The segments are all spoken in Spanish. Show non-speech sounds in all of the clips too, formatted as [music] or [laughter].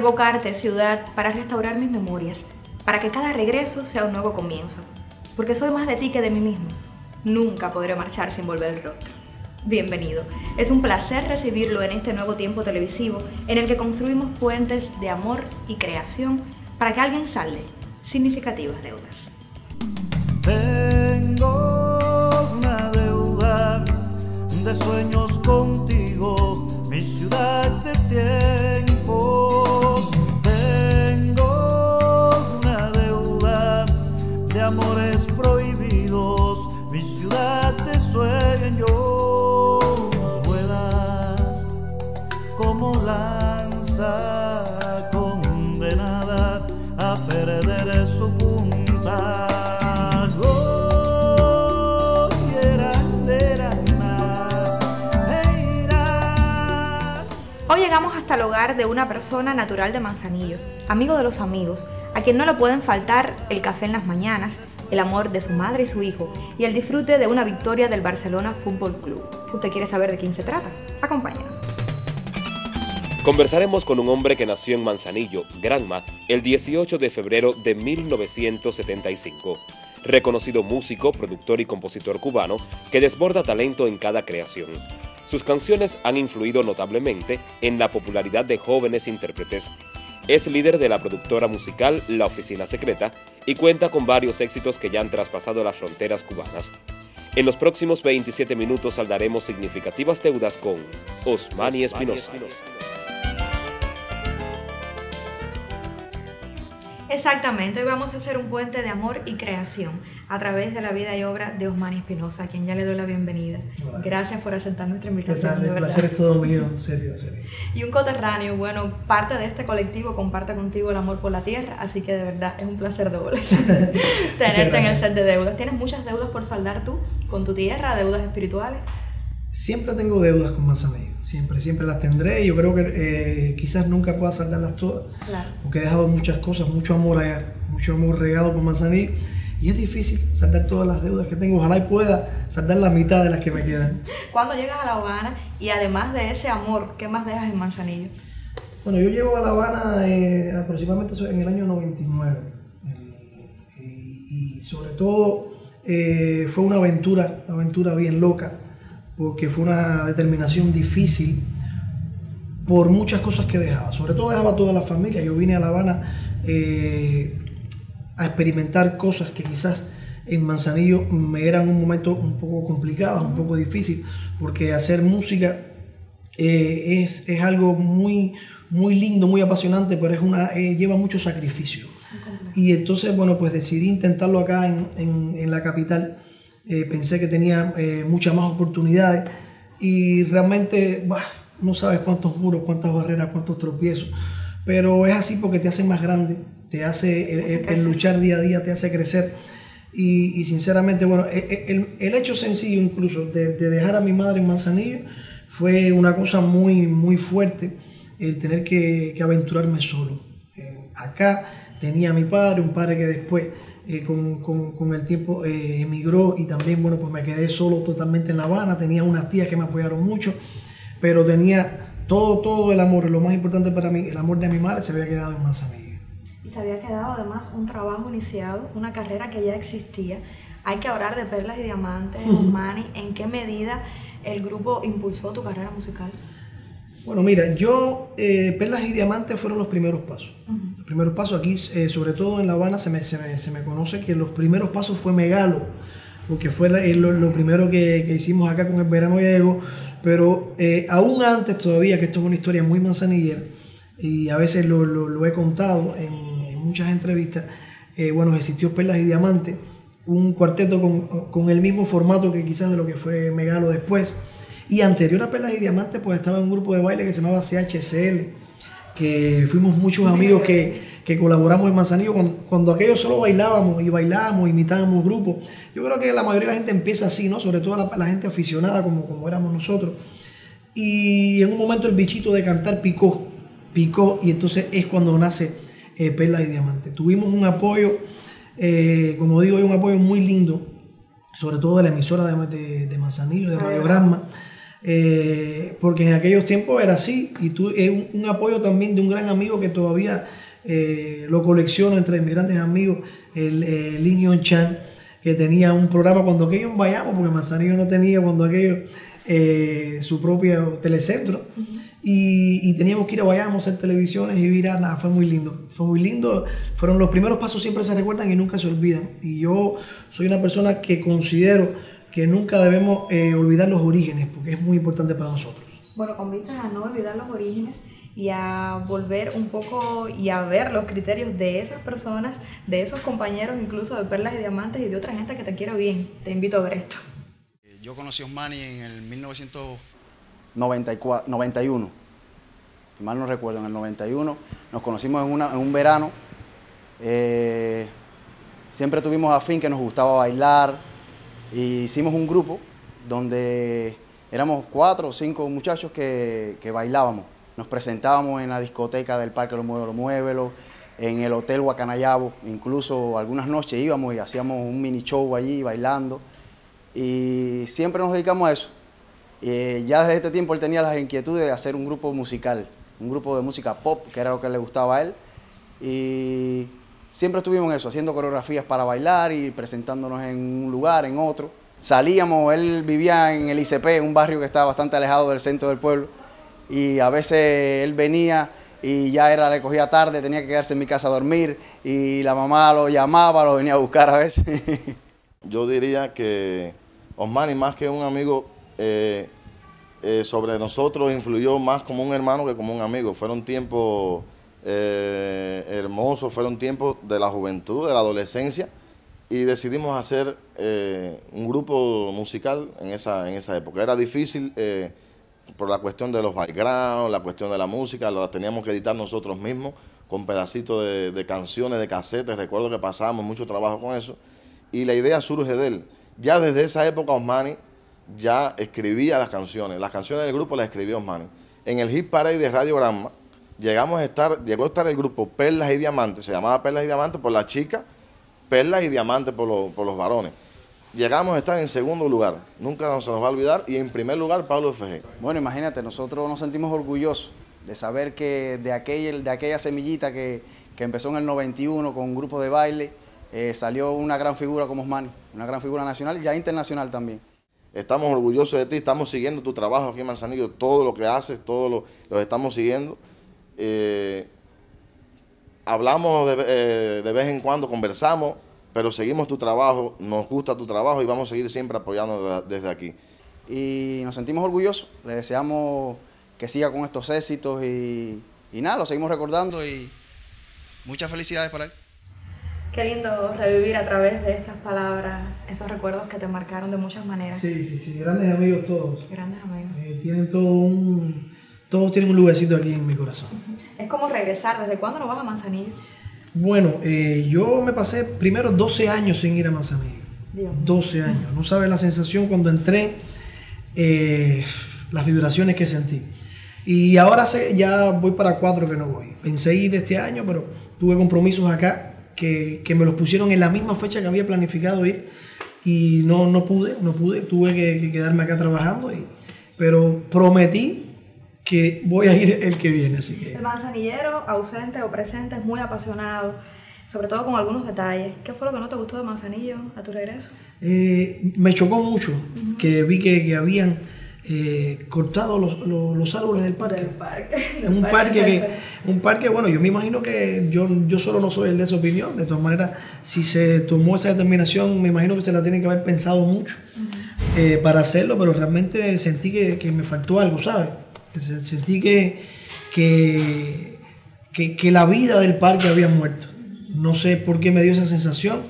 evocarte, ciudad, para restaurar mis memorias, para que cada regreso sea un nuevo comienzo, porque soy más de ti que de mí mismo. Nunca podré marchar sin volver el rostro. Bienvenido. Es un placer recibirlo en este nuevo tiempo televisivo en el que construimos puentes de amor y creación para que alguien salde significativas deudas. Tengo una deuda de sueños contigo, mi ciudad de tiempos. Hoy llegamos hasta el hogar de una persona natural de Manzanillo, amigo de los amigos, a quien no le pueden faltar el café en las mañanas, el amor de su madre y su hijo y el disfrute de una victoria del Barcelona Fútbol Club. ¿Usted quiere saber de quién se trata? Acompáñenos. Conversaremos con un hombre que nació en Manzanillo, Granma, el 18 de febrero de 1975. Reconocido músico, productor y compositor cubano que desborda talento en cada creación. Sus canciones han influido notablemente en la popularidad de jóvenes intérpretes. Es líder de la productora musical La Oficina Secreta y cuenta con varios éxitos que ya han traspasado las fronteras cubanas. En los próximos 27 minutos saldaremos significativas deudas con Osmani Espinosa. Exactamente, hoy vamos a hacer un puente de amor y creación a través de la vida y obra de Osmani Espinosa, a quien ya le doy la bienvenida. Hola. Gracias por aceptar nuestra ¿Qué invitación. El placer es todo mío, en serio, en serio. Y un coterráneo, bueno, parte de este colectivo comparte contigo el amor por la tierra, así que de verdad es un placer doble [laughs] tenerte en el set de deudas. ¿Tienes muchas deudas por saldar tú con tu tierra, deudas espirituales? Siempre tengo deudas con Manzanillo, siempre, siempre las tendré. Yo creo que eh, quizás nunca pueda saldarlas todas, Claro. porque he dejado muchas cosas, mucho amor allá, mucho amor regado por Manzanillo. Y es difícil saldar todas las deudas que tengo. Ojalá y pueda saldar la mitad de las que me quedan. Cuando llegas a La Habana y además de ese amor, ¿qué más dejas en Manzanillo? Bueno, yo llego a La Habana eh, aproximadamente en el año 99. El- y, y sobre todo eh, fue una aventura, una aventura bien loca, porque fue una determinación difícil por muchas cosas que dejaba. Sobre todo dejaba toda la familia. Yo vine a La Habana eh, a experimentar cosas que quizás en Manzanillo me eran un momento un poco complicadas, un poco difícil, porque hacer música eh, es, es algo muy, muy lindo, muy apasionante, pero es una, eh, lleva mucho sacrificio. Y entonces, bueno, pues decidí intentarlo acá en, en- en la capital. Eh, pensé que tenía eh, muchas más oportunidades y realmente bah, no sabes cuántos muros, cuántas barreras, cuántos tropiezos. Pero es así porque te hace más grande, te hace el- el luchar día a día, te hace crecer. Y, y sinceramente, bueno, e- e- el, el hecho sencillo incluso de, de dejar a mi madre en Manzanillo fue una cosa muy, muy fuerte, el tener que, que aventurarme solo. Eh, acá tenía a mi padre, un padre que después eh, con, con- con el tiempo eh, emigró y también, bueno, pues me quedé solo totalmente en La Habana, tenía unas tías que me apoyaron mucho, pero tenía todo, todo el amor, lo más importante para mí, el amor de mi madre se había quedado en Manzanillo. Y se había quedado además un trabajo iniciado, una carrera que ya existía. Hay que hablar de perlas y diamantes, [laughs] Osmani. ¿En qué medida el grupo impulsó tu carrera musical? Bueno, mira, yo, eh, Perlas y Diamantes fueron los primeros pasos. Los primeros pasos aquí, eh, sobre todo en La Habana, se me, se, me, se me conoce que los primeros pasos fue Megalo, porque fue la- eh, lo, lo primero que, que hicimos acá con el verano gallego, pero eh, aún antes todavía, que esto es una historia muy manzanillera, y a veces lo, lo- lo he contado en, en muchas entrevistas, bueno, existió Perlas y Diamantes, un cuarteto con, con el mismo formato que quizás de lo que fue Megalo después. Y anterior a Perlas y Diamantes, pues estaba un grupo de baile que se llamaba CHCL, que fuimos muchos amigos que, que colaboramos en Manzanillo cuando, cuando aquello solo bailábamos y bailábamos, imitábamos grupos. Yo creo que la mayoría de la gente empieza así, ¿no? Sobre todo la, la gente aficionada como, como éramos nosotros. Y en un momento el bichito de cantar picó, picó, y entonces es cuando nace eh, Perlas y Diamantes. Tuvimos un apoyo, eh, como digo, un apoyo muy lindo, sobre todo de la emisora de, de- de Manzanillo, de Radio Granma, eh, porque en aquellos tiempos era así, y tú, es un, un apoyo también de un gran amigo que todavía eh, lo colecciono entre mis grandes amigos, el eh, Lin Chan, que tenía un programa cuando aquello en Bayamo, porque Manzanillo no tenía cuando aquello eh, su propio telecentro, y, y teníamos que ir a Bayamo hacer televisiones y virar, nada, fue muy lindo, fue muy lindo, fueron los primeros pasos siempre se recuerdan y nunca se olvidan, y yo soy una persona que considero que nunca debemos eh, olvidar los orígenes, porque es muy importante para nosotros. Bueno, con vistas a no olvidar los orígenes y a volver un poco y a ver los criterios de esas personas, de esos compañeros, incluso de Perlas y Diamantes y de otra gente que te quiero bien. Te invito a ver esto. Yo conocí a Osmani en el 1991, si mal no recuerdo, en el 91. Nos conocimos en, una- en un verano. Eh, siempre tuvimos a fin que nos gustaba bailar. Y hicimos un grupo donde éramos cuatro o cinco muchachos que, que bailábamos. Nos presentábamos en la discoteca del Parque Lo Muévelo, Muévelo, en el Hotel Guacanayabo. Incluso algunas noches íbamos y hacíamos un mini show allí bailando y siempre nos dedicamos a eso. Eh, ya desde este tiempo él tenía las inquietudes de hacer un grupo musical, un grupo de música pop, que era lo que le gustaba a él. Y siempre estuvimos eso, haciendo coreografías para bailar y presentándonos en un lugar, en otro. Salíamos, él vivía en el ICP, un barrio que estaba bastante alejado del centro del pueblo. Y a veces él venía y ya era, le cogía tarde, tenía que quedarse en mi casa a dormir. Y la mamá lo llamaba, lo venía a buscar a veces. [laughs] Yo diría que Osmani, más que un amigo, eh, eh, sobre nosotros influyó más como un hermano que como un amigo. Fueron tiempos eh, hermosos, fueron tiempos de la juventud, de la adolescencia, y decidimos hacer eh, un grupo musical en esa, en esa época. Era difícil eh, por la cuestión de los backgrounds, la cuestión de la música, lo teníamos que editar nosotros mismos con pedacitos de, canciones, de casetes. Recuerdo que pasábamos mucho trabajo con eso y la idea surge de él. Ya desde esa época Osmani ya escribía las canciones, las canciones del grupo las escribió Osmani. En el Hit Parade de Radio Gramma llegamos a estar, llegó a estar el grupo Perlas y Diamantes, se llamaba Perlas y Diamantes por la chica, Perlas y Diamantes por, los- por los varones. Llegamos a estar en segundo lugar, nunca nos, se nos va a olvidar, y en primer lugar Pablo FG. Bueno, imagínate, nosotros nos sentimos orgullosos de saber que de, aquel, de aquella semillita que, que empezó en el 91 con un grupo de baile, eh, salió una gran figura como Osmani, una gran figura nacional y ya internacional también. Estamos orgullosos de ti, estamos siguiendo tu trabajo aquí en Manzanillo, todo lo que haces, todo lo, lo estamos siguiendo. Eh, hablamos de, eh, de vez en cuando, conversamos, pero seguimos tu trabajo, nos gusta tu trabajo y vamos a seguir siempre apoyando de- desde aquí. Y nos sentimos orgullosos, le deseamos que siga con estos éxitos y, y nada, lo seguimos recordando y muchas felicidades para él. Qué lindo revivir a través de estas palabras esos recuerdos que te marcaron de muchas maneras. Sí, sí, sí, grandes amigos todos. Grandes amigos. Eh, tienen todo un, todos tienen un lugarcito aquí en mi corazón. Es como regresar. ¿Desde cuándo no vas a Manzanillo? Bueno, eh, yo me pasé primero 12 años sin ir a Manzanillo. Dios. 12 años. No sabes la sensación cuando entré, eh, las vibraciones que sentí. Y ahora ya voy para cuatro que no voy. Pensé ir este año, pero tuve compromisos acá que, que me los pusieron en la misma fecha que había planificado ir y no, no pude, no pude. Tuve que, que quedarme acá trabajando, y, pero prometí que voy a ir el que viene. Así que El manzanillero, ausente o presente, es muy apasionado, sobre todo con algunos detalles. ¿Qué fue lo que no te gustó de Manzanillo a tu regreso? Eh, me chocó mucho que vi que, que habían eh, cortado los, los- los árboles del parque. parque. [laughs] un parque que, un parque, bueno, yo me imagino que yo, yo solo no soy el de esa opinión. De todas maneras, si se tomó esa determinación, me imagino que se la tienen que haber pensado mucho eh, para hacerlo, pero realmente sentí que, que me faltó algo, ¿sabes? Se- Sentí que, que, que, que la vida del parque había muerto. No sé por qué me dio esa sensación.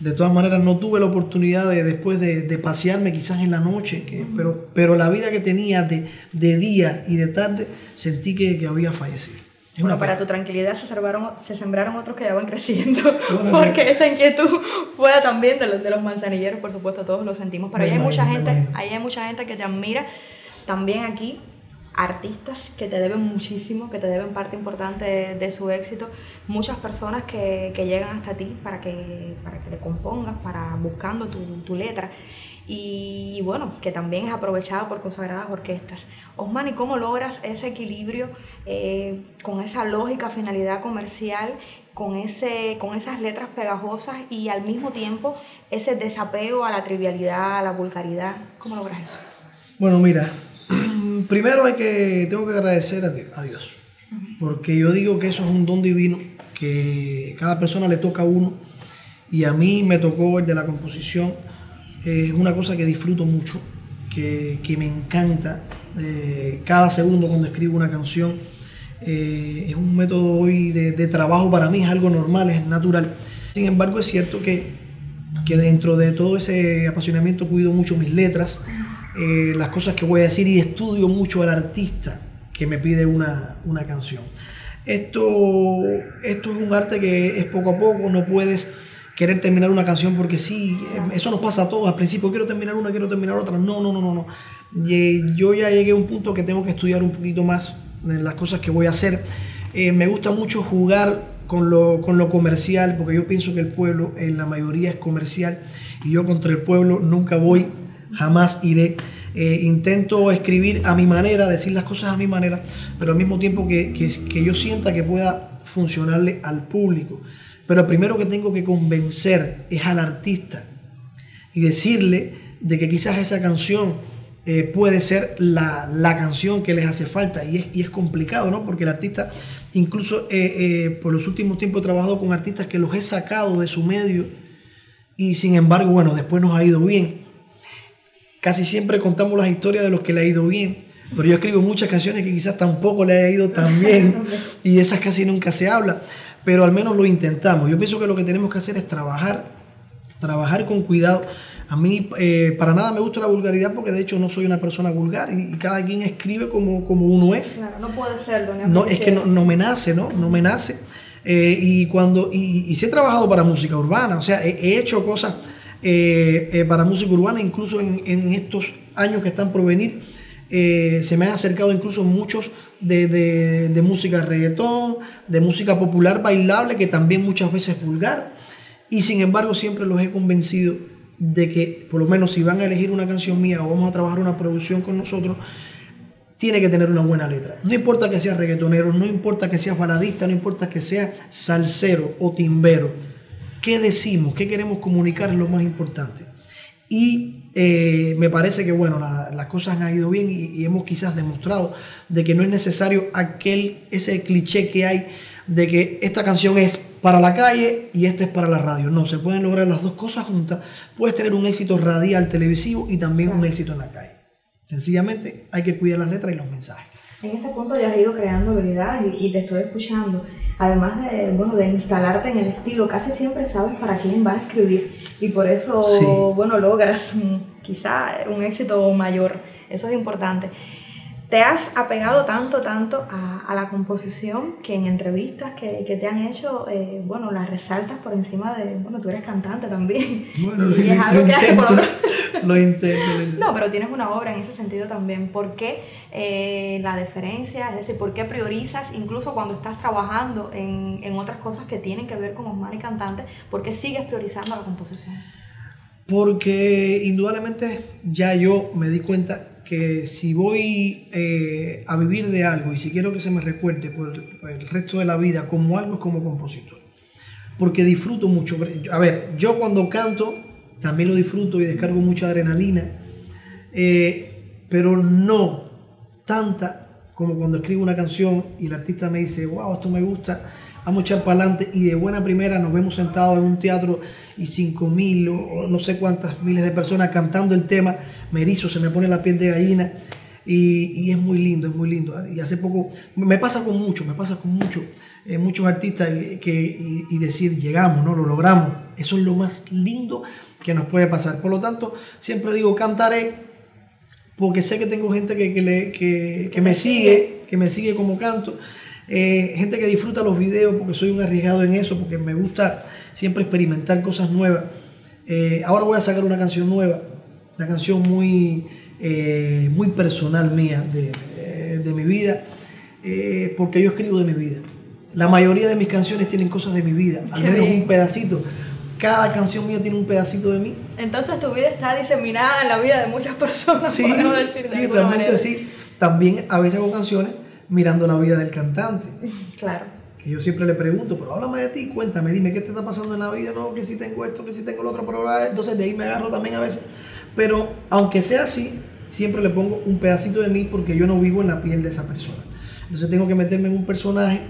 De todas maneras, no tuve la oportunidad de después de, de pasearme quizás en la noche, que- pero, pero la vida que tenía de, de día y de tarde, sentí que, que había fallecido. Es Bueno, para tu tranquilidad se sembraron, se sembraron otros que ya van creciendo, Bueno, [laughs] porque esa inquietud fue también de los, de los manzanilleros, por supuesto, todos lo sentimos, pero ahí hay mucha gente, ahí hay mucha gente que te admira, también aquí artistas que te deben muchísimo, que te deben parte importante de, su éxito, muchas personas que, que llegan hasta ti para que, para que le compongas, para buscando tu, tu letra y, bueno, que también es aprovechada por consagradas orquestas. Osman, ¿y cómo logras ese equilibrio eh, con esa lógica finalidad comercial, con, ese, con esas letras pegajosas y al mismo tiempo ese desapego a la trivialidad, a la vulgaridad? ¿Cómo logras eso? Bueno, mira, primero hay que, tengo que agradecer a, Di- a Dios, porque yo digo que eso es un don divino, que cada persona le toca a uno, y a mí me tocó el de la composición, es una cosa que disfruto mucho, que, que me encanta, eh, cada segundo cuando escribo una canción, eh, es un método hoy de, de trabajo para mí, es algo normal, es natural. Sin embargo, es cierto que, que dentro de todo ese apasionamiento cuido mucho mis letras, eh, las cosas que voy a decir y estudio mucho al artista que me pide una, una canción. Esto, esto es un arte que es poco a poco, no puedes querer terminar una canción porque sí, eh, eso nos pasa a todos. Al principio quiero terminar una, quiero terminar otra. No, no, no, no, no. Y, yo ya llegué a un punto que tengo que estudiar un poquito más en las cosas que voy a hacer. Eh, me gusta mucho jugar con lo, con lo comercial, porque yo pienso que el pueblo en la mayoría es comercial y yo contra el pueblo nunca voy, jamás iré. Eh, intento escribir a mi manera, decir las cosas a mi manera, pero al mismo tiempo que, que, yo sienta que pueda funcionarle al público. Pero primero que tengo que convencer es al artista y decirle de que quizás esa canción eh, puede ser la, la, canción que les hace falta y es, y es complicado, ¿no? Porque el artista, incluso eh, por los últimos tiempos he trabajado con artistas que los he sacado de su medio y sin embargo, bueno, después nos ha ido bien. Casi siempre contamos las historias de los que le ha ido bien, pero yo escribo muchas canciones que quizás tampoco le ha ido tan bien y de esas casi nunca se habla, pero al menos lo intentamos. Yo pienso que lo que tenemos que hacer es trabajar, trabajar con cuidado. A mí eh, para nada me gusta la vulgaridad porque de hecho no soy una persona vulgar y, y cada quien escribe como, como uno es. Claro, no puede serlo. No, es que no, no me nace, ¿no? No me nace. Eh, y cuando y, y sí he trabajado para música urbana, o sea, he, he hecho cosas eh, eh, para música urbana, incluso en, estos años que están por venir, eh, se me han acercado incluso muchos de, música reggaetón, de música popular bailable, que también muchas veces es vulgar, y sin embargo siempre los he convencido de que, por lo menos si van a elegir una canción mía o vamos a trabajar una producción con nosotros, tiene que tener una buena letra. No importa que sea reggaetonero, no importa que sea baladista, no importa que sea salsero o timbero. ¿Qué decimos? ¿Qué queremos comunicar? Es lo más importante. Y eh, me parece que, bueno, la, las cosas han ido bien y, y, hemos quizás demostrado de que no es necesario aquel, ese cliché que hay de que esta canción es para la calle y esta es para la radio. No, se pueden lograr las dos cosas juntas. Puedes tener un éxito radial televisivo y también un éxito en la calle. Sencillamente hay que cuidar las letras y los mensajes. En este punto ya has ido creando habilidad y, y, te estoy escuchando. Además de, bueno, de instalarte en el estilo, casi siempre sabes para quién vas a escribir y por eso, sí. bueno, logras quizá un éxito mayor. Eso es importante. Te has apegado tanto, tanto a, a la composición que en entrevistas que, que te han hecho, eh, bueno, las resaltas por encima de, bueno, tú eres cantante también. Bueno, [laughs] y lo, es algo lo que intento, hace por [laughs] lo, intento, lo intento. No, pero tienes una obra en ese sentido también. ¿Por qué eh, la deferencia? Es decir, ¿por qué priorizas, incluso cuando estás trabajando en, en otras cosas que tienen que ver con Osman y cantante, por qué sigues priorizando la composición? Porque indudablemente ya yo me di cuenta que si voy eh, a vivir de algo y si quiero que se me recuerde por el, resto de la vida como algo es como compositor. Porque disfruto mucho. A ver, yo cuando canto también lo disfruto y descargo mucha adrenalina, eh, pero no tanta como cuando escribo una canción y el artista me dice, wow, esto me gusta, vamos a echar para adelante y de buena primera nos vemos sentados en un teatro y cinco mil o no sé cuántas miles de personas cantando el tema, me erizo, se me pone la piel de gallina y, y, es muy lindo, es muy lindo. Y hace poco, me pasa con mucho, me pasa con mucho, eh, muchos artistas que, y, y, decir, llegamos, ¿no? lo logramos. Eso es lo más lindo que nos puede pasar. Por lo tanto, siempre digo, cantaré porque sé que tengo gente que, que, le, que, que me sigue, que me sigue como canto. Eh, gente que disfruta los videos porque soy un arriesgado en eso, porque me gusta siempre experimentar cosas nuevas. Eh, ahora voy a sacar una canción nueva, una canción muy, eh, muy personal mía, de, de mi vida, eh, porque yo escribo de mi vida. La mayoría de mis canciones tienen cosas de mi vida, al Qué menos bien. un pedacito. Cada canción mía tiene un pedacito de mí. Entonces tu vida está diseminada en la vida de muchas personas, Sí, [laughs] podemos decir de sí, realmente manera. sí. También a veces hago canciones mirando la vida del cantante. [laughs] Claro. Que yo siempre le pregunto, pero háblame de ti, cuéntame, dime qué te está pasando en la vida, no, que si tengo esto, que si tengo lo otro, pero ahora, entonces de ahí me agarro también a veces. Pero aunque sea así, siempre le pongo un pedacito de mí porque yo no vivo en la piel de esa persona. Entonces tengo que meterme en un personaje,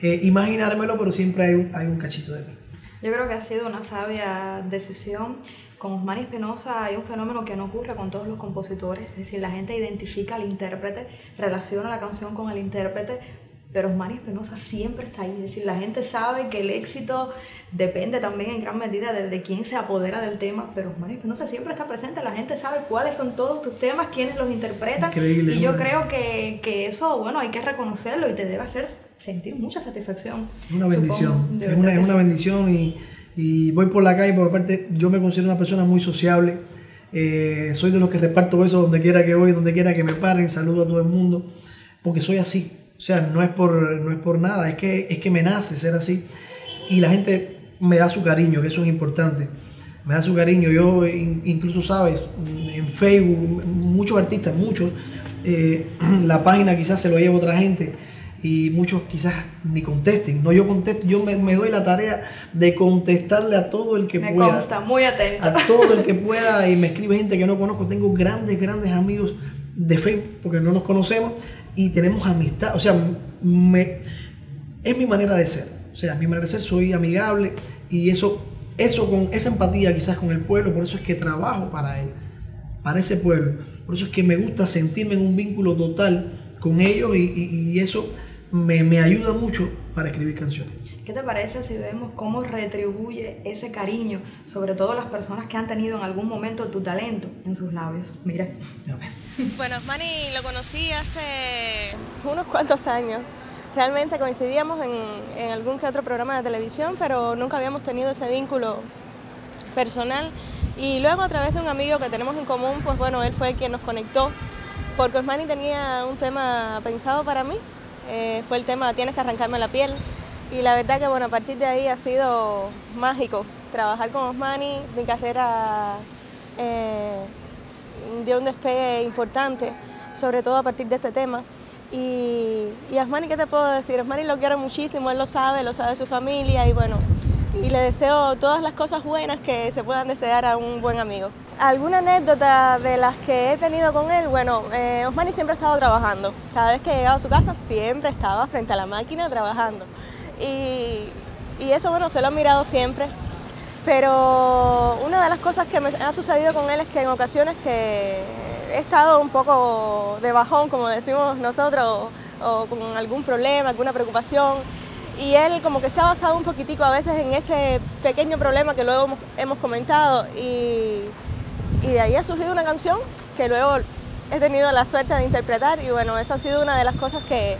eh, imaginármelo, pero siempre hay un, hay un cachito de mí. Yo creo que ha sido una sabia decisión. Con Osmani Espinosa hay un fenómeno que no ocurre con todos los compositores, es decir, la gente identifica al intérprete, relaciona la canción con el intérprete, pero Osmani Espinosa siempre está ahí, es decir, la gente sabe que el éxito depende también en gran medida de, de quién se apodera del tema, pero Osmani Espinosa siempre está presente, la gente sabe cuáles son todos tus temas, quiénes los interpretan, Increíble, y yo creo que, que eso, bueno, hay que reconocerlo y te debe hacer sentir mucha satisfacción. Una bendición, es una, una bendición y, y voy por la calle porque aparte yo me considero una persona muy sociable, eh, soy de los que reparto besos donde quiera que voy, donde quiera que me paren, saludo a todo el mundo, porque soy así, o sea, no es por, no es por nada, es que, es que me nace ser así. Y la gente me da su cariño, que eso es importante. Me da su cariño, yo in- incluso sabes, en Facebook, muchos artistas, muchos, eh, [clears throat] la página quizás se lo lleva otra gente y muchos quizás ni contesten. No, yo contesto, yo me, me doy la tarea de contestarle a todo el que Me pueda. consta, muy atento. A todo el que pueda y me escribe gente que no conozco. Tengo grandes, grandes amigos de Facebook porque no nos conocemos y tenemos amistad. O sea, me, es mi manera de ser. O sea, mi manera de ser, soy amigable y eso, eso con esa empatía quizás con el pueblo, por eso es que trabajo para él, para ese pueblo. Por eso es que me gusta sentirme en un vínculo total con ellos y, y- y eso me, me ayuda mucho para escribir canciones. ¿Qué te parece si vemos cómo retribuye ese cariño, sobre todo las personas que han tenido en algún momento tu talento en sus labios? Mira. Bueno, Osmani lo conocí hace unos cuantos años. Realmente coincidíamos en, en algún que otro programa de televisión, pero nunca habíamos tenido ese vínculo personal. Y luego a través de un amigo que tenemos en común, pues bueno, él fue quien nos conectó, porque Osmani tenía un tema pensado para mí, eh, fue el tema Tienes que arrancarme la piel. Y la verdad que bueno, a partir de ahí ha sido mágico trabajar con Osmani, mi carrera eh, dio un despegue importante, sobre todo a partir de ese tema. Y, y Osmani, ¿qué te puedo decir? Osmani lo quiero muchísimo, él lo sabe, lo sabe su familia y bueno, y le deseo todas las cosas buenas que se puedan desear a un buen amigo. ¿Alguna anécdota de las que he tenido con él? Bueno, eh, Osmani siempre ha estado trabajando. Cada vez que llegaba a su casa siempre estaba frente a la máquina trabajando. Y, y eso, bueno, se lo he mirado siempre. Pero una de las cosas que me ha sucedido con él es que en ocasiones que he estado un poco de bajón, como decimos nosotros, o, o con algún problema, alguna preocupación, y él como que se ha basado un poquitico a veces en ese pequeño problema que luego hemos, hemos comentado y, y de ahí ha surgido una canción que luego he tenido la suerte de interpretar y bueno, eso ha sido una de las cosas que,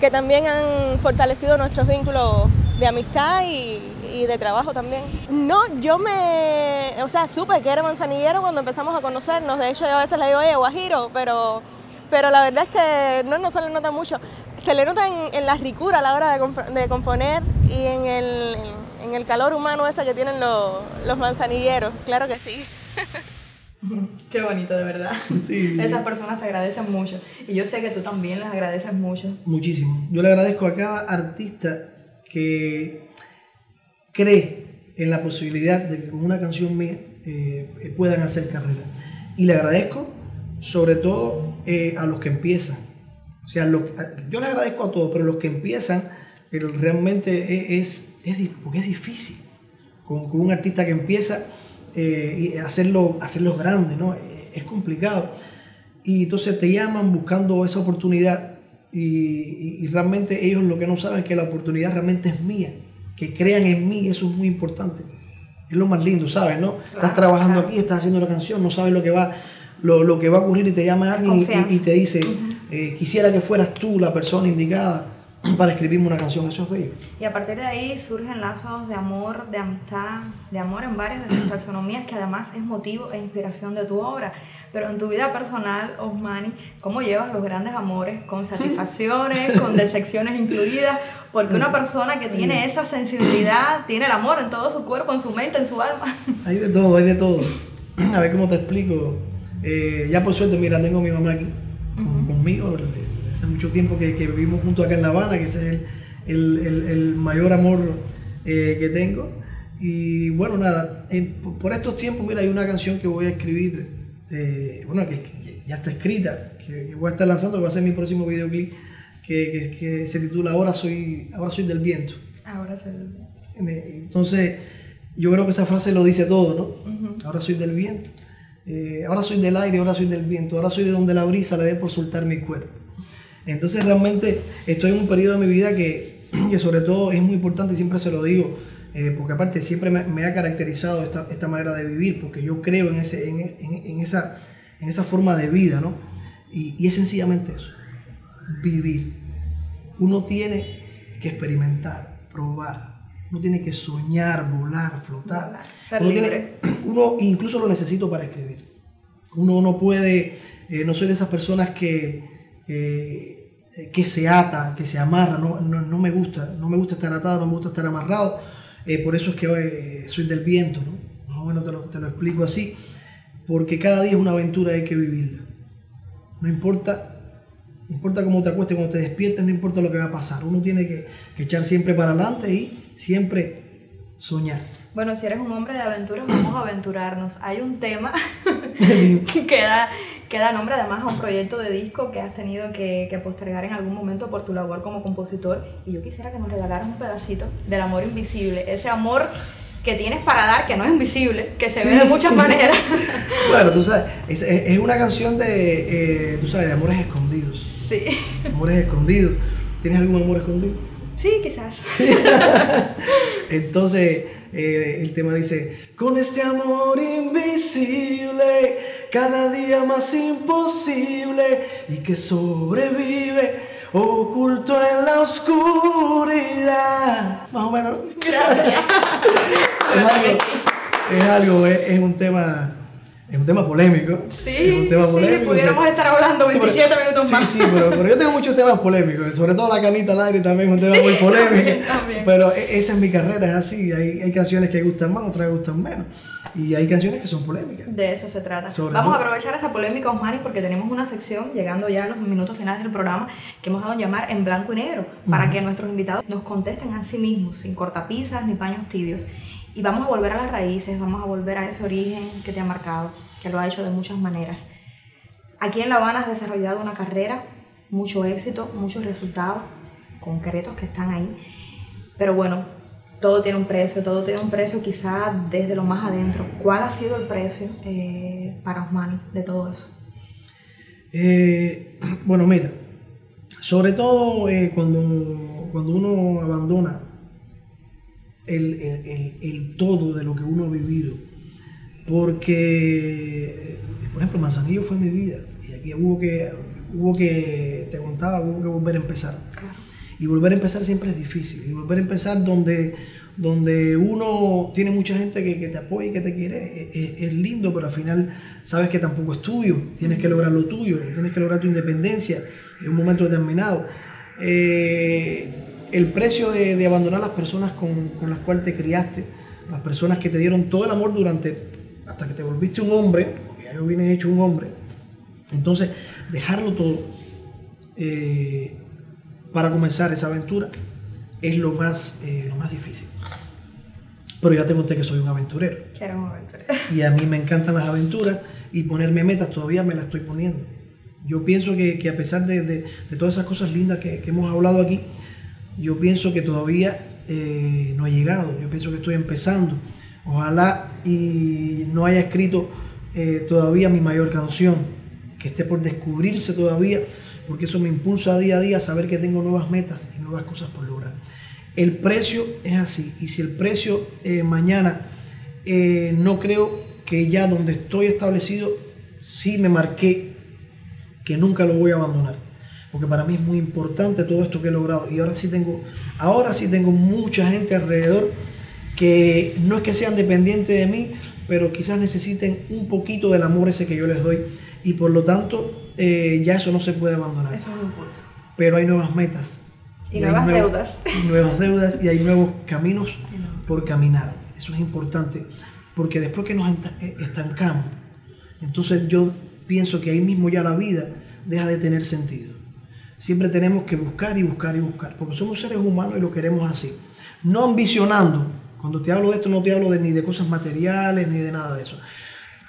que también han fortalecido nuestros vínculos de amistad y, y de trabajo también. No, yo me, o sea, supe que era manzanillero cuando empezamos a conocernos, de hecho yo a veces le digo, oye, Guajiro, pero, pero la verdad es que no, no se le nota mucho. Se le nota en, en la ricura a la hora de, comp- de componer y en el, en el calor humano ese que tienen los, los manzanilleros, claro que sí. [laughs] [laughs] Qué bonito, de verdad. Sí. Esas personas te agradecen mucho. Y yo sé que tú también les agradeces mucho. Muchísimo. Yo le agradezco a cada artista que cree en la posibilidad de que con una canción mía eh, puedan hacer carrera. Y le agradezco sobre todo eh, a los que empiezan. O sea, a- yo le agradezco a todos, pero los que empiezan eh, realmente es, es, porque es difícil. Con, con un artista que empieza eh, y hacerlo, hacerlo grande, ¿no? Eh, Es complicado. Y entonces te llaman buscando esa oportunidad y, y- y realmente ellos lo que no saben es que la oportunidad realmente es mía. Que crean en mí, eso es muy importante. Es lo más lindo, ¿sabes? ¿no? estás trabajando aquí, estás haciendo una canción, no sabes lo que va, lo, lo que va a ocurrir y te llama alguien y- y, confianza. y te dice, eh, quisiera que fueras tú la persona indicada [clears throat] para escribirme una canción, eso es bello. Y a partir de ahí surgen lazos de amor, de amistad, de amor en varias de sus taxonomías, que además es motivo e inspiración de tu obra. Pero en tu vida personal, Osmani, ¿cómo llevas los grandes amores? Con [laughs] satisfacciones, con decepciones incluidas, porque una persona que tiene esa sensibilidad [clears throat] tiene el amor en todo su cuerpo, en su mente, en su alma. [laughs] Hay de todo, hay de todo. [clears throat] A ver cómo te explico. Eh, ya por suerte, mira, tengo a mi mamá aquí con- conmigo. Hace mucho tiempo que, que vivimos juntos acá en La Habana, que ese es el, el- el- el mayor amor eh, que tengo. Y bueno, nada, en- por- estos tiempos, mira, hay una canción que voy a escribir, eh, bueno, que, que ya está escrita, que, que voy a estar lanzando, que va a ser mi próximo videoclip, que, que- se titula Ahora soy, Ahora soy del viento. Ahora se Entonces, yo creo que esa frase lo dice todo, ¿no? Ahora soy del viento. Eh, ahora soy del aire, ahora soy del viento. Ahora soy de donde la brisa le dé por soltar mi cuerpo. Entonces, realmente estoy en un periodo de mi vida que, [clears throat] que sobre todo es muy importante y siempre se lo digo, eh, porque aparte siempre me, me ha caracterizado esta, esta manera de vivir, porque yo creo en, ese, en, en- en esa, en esa forma de vida, ¿no? Y, y es sencillamente eso, vivir. Uno tiene que experimentar, probar. Uno tiene que soñar, volar, flotar. [clears throat] Uno incluso lo necesito para escribir. Uno no puede, eh, no soy de esas personas que, eh, que se ata, que se amarra. No, no, no me gusta, no me gusta estar atado, no me gusta estar amarrado. Eh, por eso es que eh, soy del viento, ¿no? Más o menos te lo, te lo explico así. Porque cada día es una aventura y hay que vivirla. No importa no importa cómo te acuestes, cuando te despiertes, no importa lo que va a pasar. Uno tiene que, que echar siempre para adelante y siempre soñar. Bueno, si eres un hombre de aventuras, vamos a aventurarnos. Hay un tema [laughs] [laughs] que da, que da nombre además a un proyecto de disco que has tenido que, que postergar en algún momento por tu labor como compositor. Y yo quisiera que nos regalaras un pedacito del amor invisible, ese amor que tienes para dar, que no es invisible, que se ve de muchas [laughs] maneras. Bueno, tú sabes, es, es- es una canción de, eh, tú sabes, de amores escondidos. sí. Amores escondidos. ¿Tienes algún amor escondido? Sí, quizás. [laughs] Entonces, eh, el tema dice, con este amor invisible, cada día más imposible y que sobrevive oculto en la oscuridad. Más o menos. Gracias. [laughs] Es algo, es, algo, es, es un tema, es un tema polémico. Sí, es un tema sí, polémico. pudiéramos o sea, estar hablando Sí, pero- 27 minutos sí, más. Sí, pero, pero yo tengo muchos temas polémicos, sobre todo la canita al aire también es un tema muy polémico. también, también. Pero e- esa es mi carrera, es así. Hay, hay canciones que gustan más, otras que gustan menos. Y hay canciones que son polémicas. De eso se trata. Sobre Vamos a todo. aprovechar esa polémica, Osmani, porque tenemos una sección, llegando ya a los minutos finales del programa, que hemos dado en llamar en blanco y negro, para que nuestros invitados nos contesten a sí mismos, sin cortapisas ni paños tibios. Y vamos a volver a las raíces, vamos a volver a ese origen que te ha marcado, que lo ha hecho de muchas maneras. Aquí en La Habana has desarrollado una carrera, mucho éxito, muchos resultados concretos que están ahí. Pero bueno, todo tiene un precio, todo tiene un precio quizá desde lo más adentro. ¿Cuál ha sido el precio eh, para Osmani de todo eso? Eh, [clears throat] bueno, mira, sobre todo eh, cuando, cuando uno abandona el, el- el- el todo de lo que uno ha vivido, porque, eh, por ejemplo, Manzanillo fue mi vida y aquí hubo que, hubo que, te contaba, hubo que volver a empezar. Y volver a empezar siempre es difícil. Y volver a empezar donde, donde uno tiene mucha gente que, que te apoya y que te quiere, es, es- es lindo, pero al final sabes que tampoco es tuyo. Tienes que lograr lo tuyo, tienes que lograr tu independencia en un momento determinado. Eh, el precio de, de abandonar las personas con, con las cuales te criaste, las personas que te dieron todo el amor durante, hasta que te volviste un hombre, porque ya yo vine hecho un hombre, entonces dejarlo todo. eh, para comenzar esa aventura es lo más, eh, lo más difícil. Pero ya te conté que soy un aventurero. Un momento. Y a mí me encantan las aventuras y ponerme metas todavía me las estoy poniendo. Yo pienso que, que a pesar de, de- de todas esas cosas lindas que, que hemos hablado aquí, yo pienso que todavía eh, no he llegado. Yo pienso que estoy empezando. Ojalá y no haya escrito eh, todavía mi mayor canción, que esté por descubrirse todavía, porque eso me impulsa día a día a saber que tengo nuevas metas y nuevas cosas por lograr. El precio es así, y si el precio eh, mañana no creo que ya donde estoy establecido, sí me marqué que nunca lo voy a abandonar. Porque para mí es muy importante todo esto que he logrado. Y ahora sí tengo, ahora sí tengo mucha gente alrededor que no es que sean dependientes de mí, pero quizás necesiten un poquito del amor ese que yo les doy. Y por lo tanto, eh, ya eso no se puede abandonar. Eso es un impulso. Pero hay nuevas metas. Y nuevas nuevos- deudas. Y nuevas deudas y hay nuevos caminos [laughs] por caminar. Eso es importante, porque después que nos eh, estancamos, entonces yo pienso que ahí mismo ya la vida deja de tener sentido. Siempre tenemos que buscar y buscar y buscar, porque somos seres humanos y lo queremos así. No ambicionando. Cuando te hablo de esto no te hablo de, ni de cosas materiales ni de nada de eso.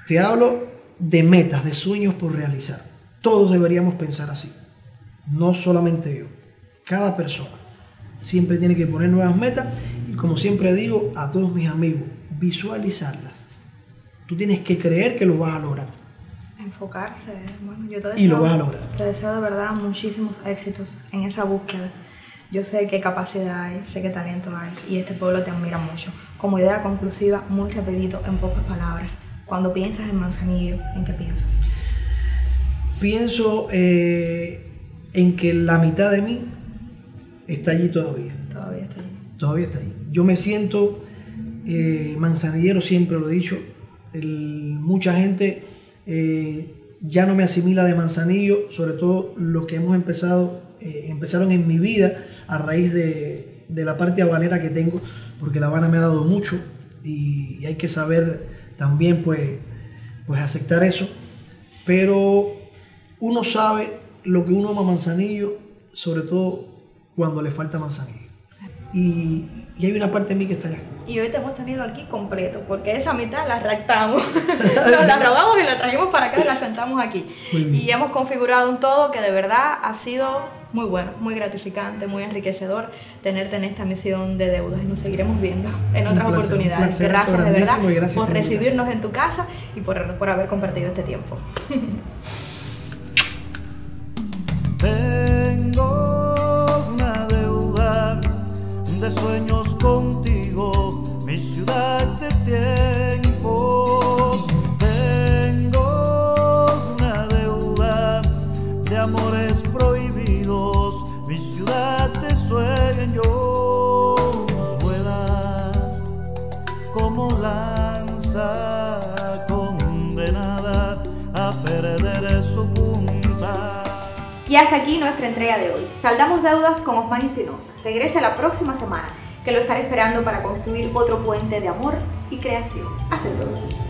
Te hablo de metas, de sueños por realizar. Todos deberíamos pensar así. No solamente yo. Cada persona siempre tiene que poner nuevas metas y como siempre digo a todos mis amigos, visualizarlas. Tú tienes que creer que lo vas a lograr. Enfocarse, bueno, yo te deseo, Y lo vas a lograr. Te deseo de verdad muchísimos éxitos en esa búsqueda. Yo sé qué capacidad hay, sé qué talento hay y este pueblo te admira mucho. Como idea conclusiva, muy rapidito, en pocas palabras, cuando piensas en Manzanillo, ¿en qué piensas? Pienso eh, en que la mitad de mí está allí todavía. Todavía estoy. todavía está ahí. Yo me siento eh, manzanillero, siempre lo he dicho. El- mucha gente eh, ya no me asimila de manzanillo, sobre todo los que hemos empezado, eh, empezaron en mi vida a raíz de, de la parte habanera que tengo, porque la Habana me ha dado mucho y, hay que saber también pues, pues aceptar eso. Pero uno sabe lo que uno ama manzanillo, sobre todo cuando le falta manzanillo. Y, y hay una parte de mí que está allá. Y hoy te hemos tenido aquí completo, porque esa mitad la raptamos, [laughs] nos la robamos y la trajimos para acá y la sentamos aquí. Y hemos configurado un todo que de verdad ha sido muy bueno, muy gratificante, muy enriquecedor tenerte en esta misión de deudas y nos seguiremos viendo en otras placer, oportunidades. placer, gracias de verdad gracias por recibirnos en tu casa y por, por haber compartido este tiempo. [laughs] Tengo de sueños contigo, mi ciudad de tiempos. Tengo una deuda de amores prohibidos, mi ciudad de sueños. Vuelas como lanza condenada a perder su. Y hasta aquí nuestra entrega de hoy. Saldamos deudas con Osmani Espinosa. Regrese la próxima semana, que lo estaré esperando para construir otro puente de amor y creación. Hasta entonces.